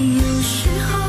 有时候